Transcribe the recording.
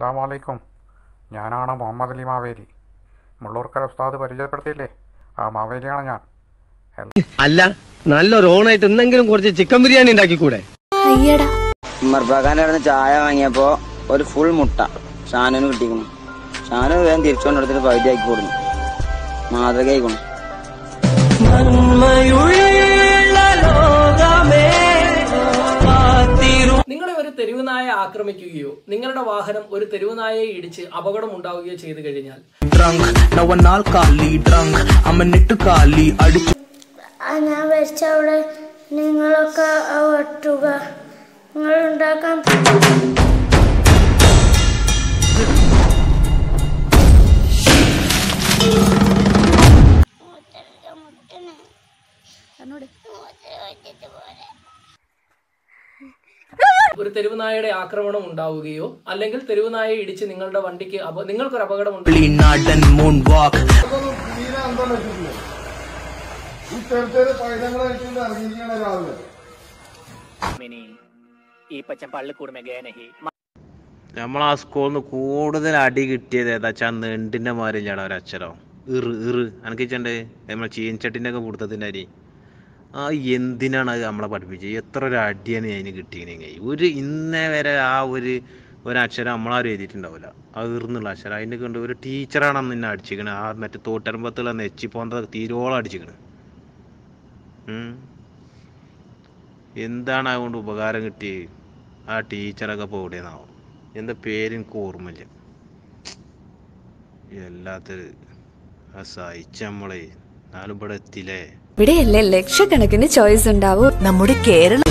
അസ്സാം വലൈക്കും ഞാനാണ് മുഹമ്മദ് അലി മാവേലി. മുള്ളൂർക്കര ഉസ്താദ് പരിചയപ്പെടുത്തിയില്ലേ? ആ മാവേലിയാണ് ഞാൻ. അല്ല നല്ലൊരു ഓണായിട്ട് എന്തെങ്കിലും കുറച്ച് ചിക്കൻ ബിരിയാണി ഉണ്ടാക്കിക്കൂടെ? അടുത്ത് ചായ വാങ്ങിയപ്പോ ഒരു ഫുൾ മുട്ട ഷാനുവിന് കിട്ടിക്കുന്നു. ഷാനു വേഗം തിരിച്ചുകൊണ്ട് എടുത്തിട്ട് പകുതി ആക്കി കൊടുക്കുന്നു മാതൃക ഒരു തെരുവുനായ ആക്രമിക്കുകയോ നിങ്ങളുടെ വാഹനം ഒരു തെരുവ് നായയെ ഇടിച്ച് അപകടം ഉണ്ടാവുകയോ ചെയ്തു കഴിഞ്ഞാൽ? ഞാൻ വെച്ച അവിടെ നിങ്ങളൊക്കെ വെട്ടുക നിങ്ങൾ ഉണ്ടാക്കാൻ ഒരു തെരുവ് നായയുടെ ആക്രമണം ഉണ്ടാവുകയോ അല്ലെങ്കിൽ തെരുവ് നായയെ ഇടിച്ച് നിങ്ങളുടെ വണ്ടിക്ക് നിങ്ങൾക്കൊരു അപകടം നമ്മൾ ആ സ്കൂളിൽ നിന്ന് കൂടുതൽ അടി കിട്ടിയത് ഏതാച്ചാ നെണ്ടിന്റെ ഒരു ഒരക്ഷരം. ഇറ് ഇറ്. എനിക്ക് നമ്മൾ നമ്മളെ ചീൻചട്ടിന്റെ ഒക്കെ കൊടുത്തതിന്റെ അരി. ആ എന്തിനാണ് അത് നമ്മളെ പഠിപ്പിച്ചത്? എത്ര ഒരു അടിയാണ് അതിന് കിട്ടിയിരുന്നെങ്കിൽ ഒരു ഇന്നേ വരെ ആ ഒരു ഒരക്ഷരം നമ്മളാരും എഴുതിയിട്ടുണ്ടാവില്ല ആ ഇറുന്നുള്ള അക്ഷരം. അതിന്റെ കണ്ട് ഒരു ടീച്ചറാണ് അന്ന് എന്നെ അടിച്ചിരിക്കണത് ആ മറ്റേ തോട്ടരമ്പത്തുള്ള നെച്ചി പോന്ന തീരോളം അടിച്ചിരിക്കണ് എന്താണ് അതുകൊണ്ട് ഉപകാരം കിട്ടി ആ ടീച്ചറൊക്കെ ഇപ്പോൾ എവിടെയെന്നാവും എന്താ പേര് എനിക്ക് ഓർമ്മയില്ല. എല്ലാത്തൊരു ആ സഹിച്ച നമ്മളെ. നാലും ഇവിടെ എത്തിയില്ലേ? ഇവിടെയല്ലേ ലക്ഷക്കണക്കിന് ചോയ്സ് ഉണ്ടാവൂ. നമ്മുടെ കേരളം.